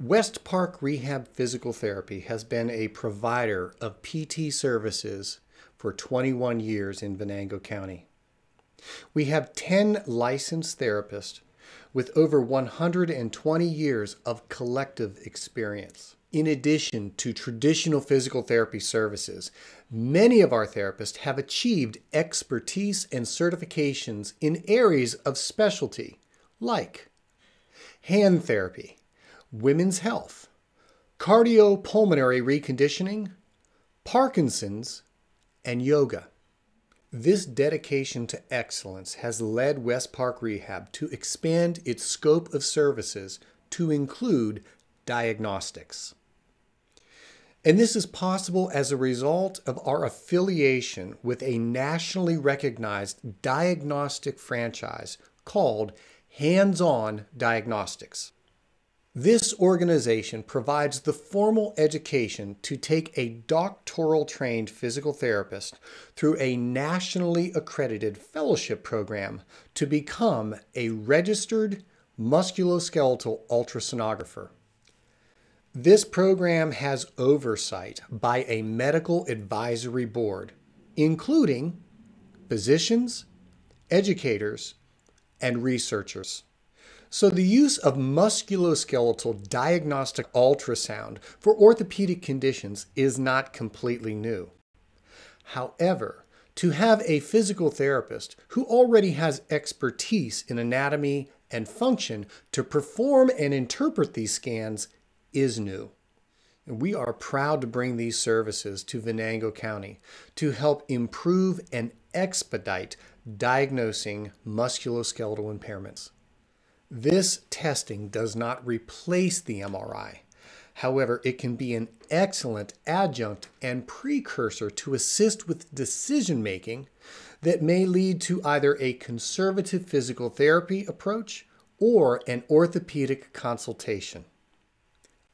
West Park Rehab Physical Therapy has been a provider of PT services for 21 years in Venango County. We have 10 licensed therapists with over 120 years of collective experience. In addition to traditional physical therapy services, many of our therapists have achieved expertise and certifications in areas of specialty like hand therapy, women's health, cardiopulmonary reconditioning, Parkinson's, and yoga. This dedication to excellence has led West Park Rehab to expand its scope of services to include diagnostics. And this is possible as a result of our affiliation with a nationally recognized diagnostic franchise called Hands On Diagnostics. This organization provides the formal education to take a doctoral trained physical therapist through a nationally accredited fellowship program to become a registered musculoskeletal ultrasonographer. This program has oversight by a medical advisory board, including physicians, educators, and researchers. So, the use of musculoskeletal diagnostic ultrasound for orthopedic conditions is not completely new. However, to have a physical therapist who already has expertise in anatomy and function to perform and interpret these scans is new. And we are proud to bring these services to Venango County to help improve and expedite diagnosing musculoskeletal impairments. This testing does not replace the MRI. However, it can be an excellent adjunct and precursor to assist with decision making that may lead to either a conservative physical therapy approach or an orthopedic consultation.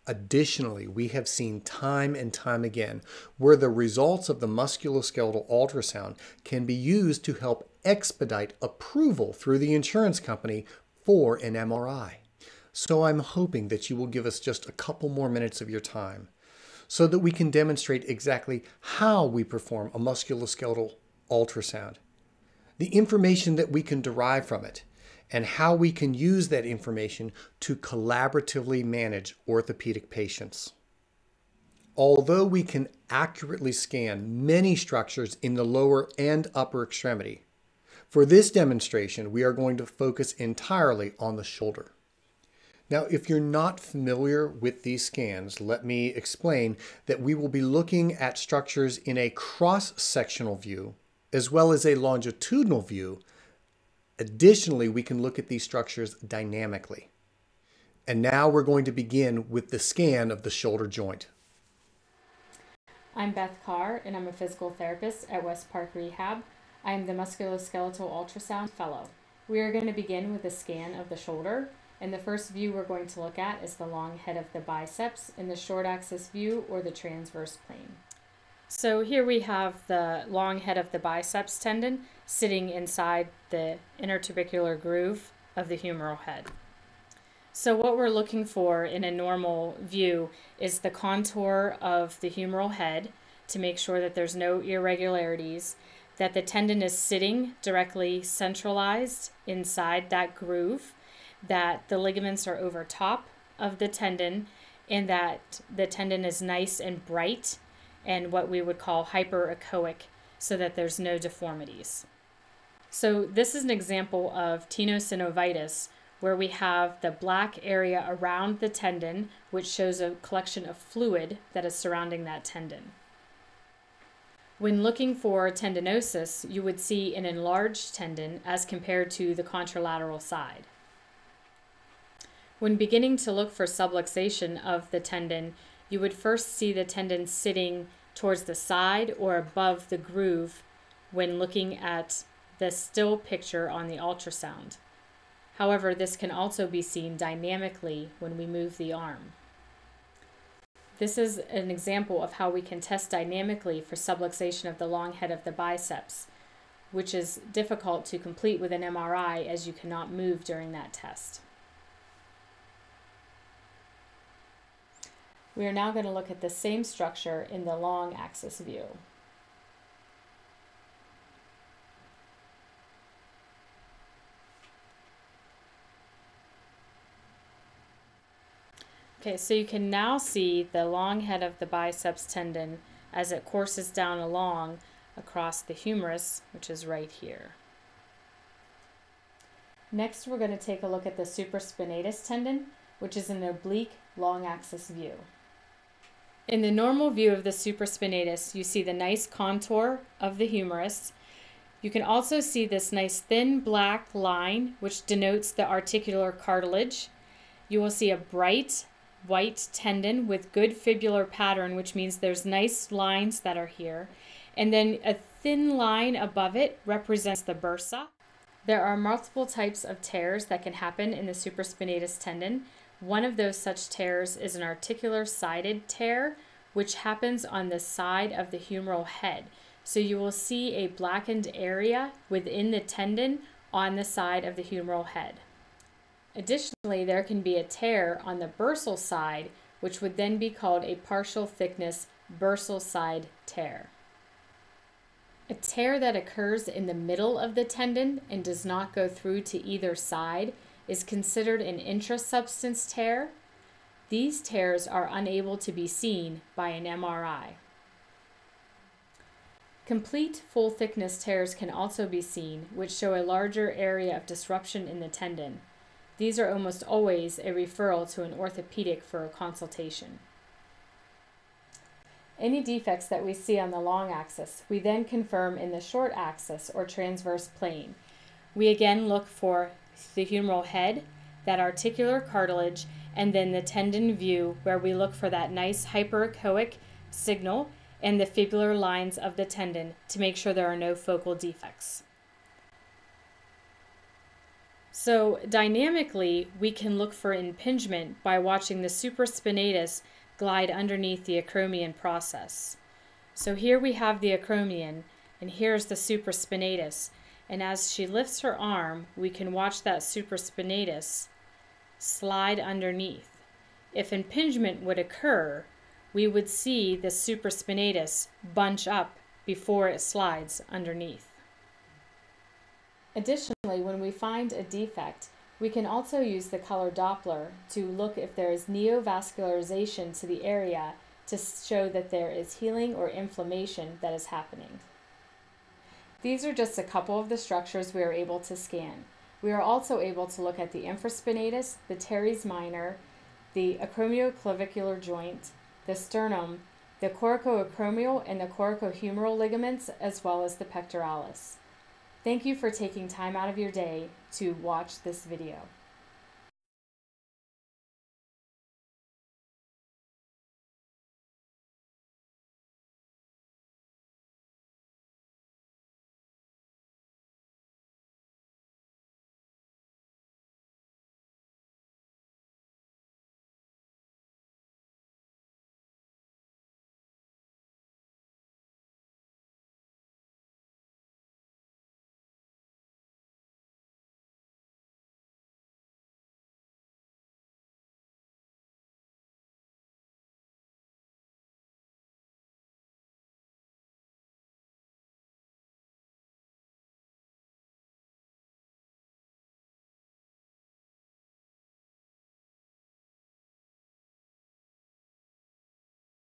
Additionally, we have seen time and time again where the results of the musculoskeletal ultrasound can be used to help expedite approval through the insurance company for an MRI. So I'm hoping that you will give us just a couple more minutes of your time so that we can demonstrate exactly how we perform a musculoskeletal ultrasound, the information that we can derive from it, and how we can use that information to collaboratively manage orthopedic patients. Although we can accurately scan many structures in the lower and upper extremity, for this demonstration, we are going to focus entirely on the shoulder. Now, if you're not familiar with these scans, let me explain that we will be looking at structures in a cross-sectional view as well as a longitudinal view. Additionally, we can look at these structures dynamically. And now we're going to begin with the scan of the shoulder joint. I'm Beth Carr, and I'm a physical therapist at West Park Rehab. I am the Musculoskeletal Ultrasound Fellow. We are going to begin with a scan of the shoulder. And the first view we're going to look at is the long head of the biceps in the short axis view or the transverse plane. So here we have the long head of the biceps tendon sitting inside the intertubercular groove of the humeral head. So what we're looking for in a normal view is the contour of the humeral head to make sure that there's no irregularities that the tendon is sitting directly centralized inside that groove, that the ligaments are over top of the tendon, and that the tendon is nice and bright and what we would call hyperechoic so that there's no deformities. So this is an example of tenosynovitis where we have the black area around the tendon which shows a collection of fluid that is surrounding that tendon. When looking for tendinosis, you would see an enlarged tendon as compared to the contralateral side. When beginning to look for subluxation of the tendon, you would first see the tendon sitting towards the side or above the groove when looking at the still picture on the ultrasound. However, this can also be seen dynamically when we move the arm. This is an example of how we can test dynamically for subluxation of the long head of the biceps, which is difficult to complete with an MRI as you cannot move during that test. We are now going to look at the same structure in the long axis view. Okay, so you can now see the long head of the biceps tendon as it courses down along across the humerus, which is right here. Next, we're going to take a look at the supraspinatus tendon, which is an oblique long axis view. In the normal view of the supraspinatus, you see the nice contour of the humerus. You can also see this nice thin black line, which denotes the articular cartilage. You will see a bright white tendon with good fibrillar pattern, which means there's nice lines that are here. And then a thin line above it represents the bursa. There are multiple types of tears that can happen in the supraspinatus tendon. One of those such tears is an articular sided tear, which happens on the side of the humeral head. So you will see a blackened area within the tendon on the side of the humeral head. Additionally, there can be a tear on the bursal side, which would then be called a partial thickness bursal side tear. A tear that occurs in the middle of the tendon and does not go through to either side is considered an intrasubstance tear. These tears are unable to be seen by an MRI. Complete full thickness tears can also be seen, which show a larger area of disruption in the tendon. These are almost always a referral to an orthopedic for a consultation. Any defects that we see on the long axis, we then confirm in the short axis or transverse plane. We again look for the humeral head, that articular cartilage, and then the tendon view where we look for that nice hyperechoic signal and the fibrillar lines of the tendon to make sure there are no focal defects. So dynamically, we can look for impingement by watching the supraspinatus glide underneath the acromion process. So here we have the acromion, and here's the supraspinatus. And as she lifts her arm, we can watch that supraspinatus slide underneath. If impingement would occur, we would see the supraspinatus bunch up before it slides underneath. Additionally, when we find a defect, we can also use the color Doppler to look if there is neovascularization to the area to show that there is healing or inflammation that is happening. These are just a couple of the structures we are able to scan. We are also able to look at the infraspinatus, the teres minor, the acromioclavicular joint, the sternum, the coracoacromial and the coracohumeral ligaments, as well as the pectoralis. Thank you for taking time out of your day to watch this video.